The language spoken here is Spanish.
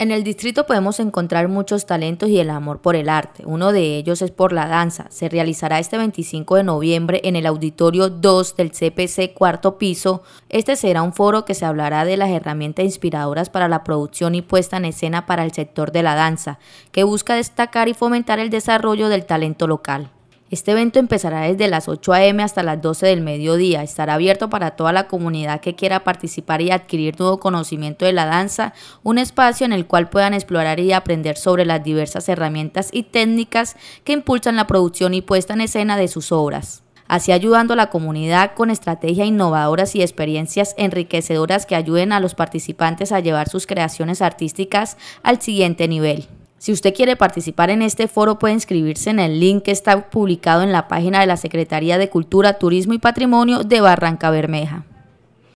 En el distrito podemos encontrar muchos talentos y el amor por el arte. Uno de ellos es por la danza. Se realizará este 25 de noviembre en el Auditorio 2 del CPC cuarto piso. Este será un foro que se hablará de las herramientas inspiradoras para la producción y puesta en escena para el sector de la danza, que busca destacar y fomentar el desarrollo del talento local. Este evento empezará desde las 8 a.m. hasta las 12 del mediodía. Estará abierto para toda la comunidad que quiera participar y adquirir nuevo conocimiento de la danza, un espacio en el cual puedan explorar y aprender sobre las diversas herramientas y técnicas que impulsan la producción y puesta en escena de sus obras así ayudando a la comunidad con estrategias innovadoras y experiencias enriquecedoras que ayuden a los participantes a llevar sus creaciones artísticas al siguiente nivel. Si usted quiere participar en este foro puede inscribirse en el link que está publicado en la página de la Secretaría de Cultura, Turismo y Patrimonio de Barranca Bermeja.